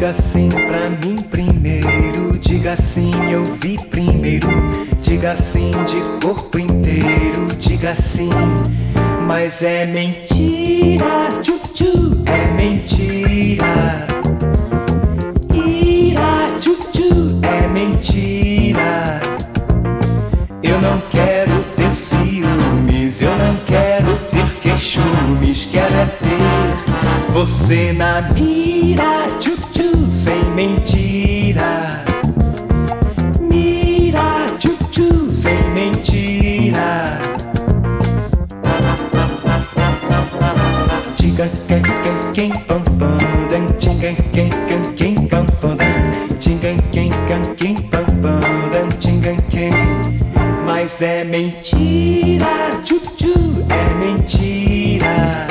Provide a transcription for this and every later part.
Diga sim pra mim primeiro, diga sim, eu vi primeiro. Diga sim de corpo inteiro, diga sim, mas é mentira, tchu, é mentira. Ira, tchu, é mentira. Eu não quero ter ciúmes, eu não quero ter queixumes, quero é ter você na mira, tchu, quem, pam, dan, tinga, quem, quem, quem, dan, tinga, quem, quem, quem, dan, tinga, quem. Mas é mentira, tchu, é mentira.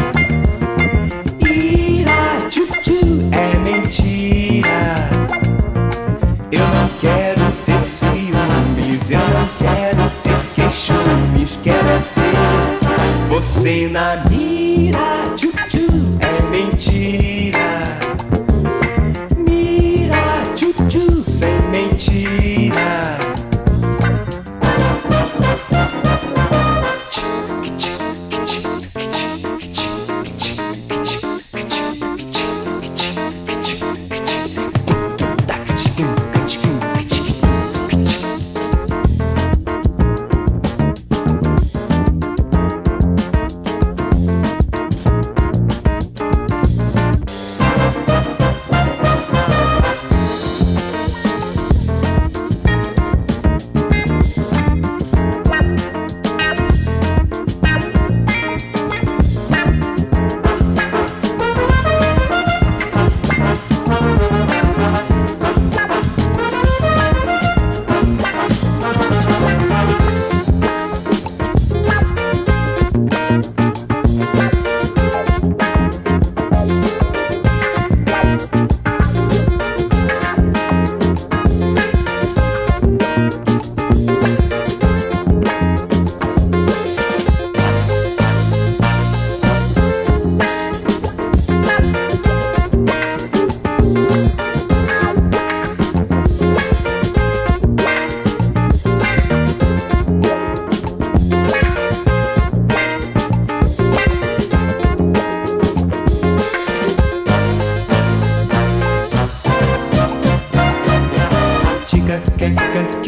Ira, tchu, é mentira. Eu não quero ter ciúmes, eu não quero ter queixumes, quero ter você na mira, tchu,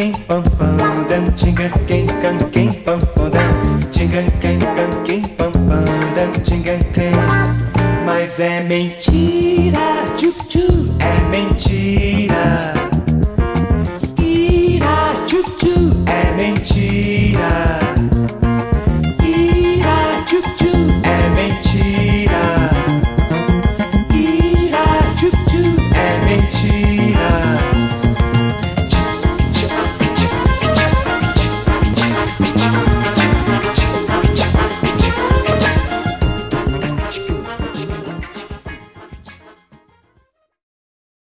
quem pam pam dan tinga quem can quem pam pam dan tinga quem can quem pam pam tinga quem. Mas é mentira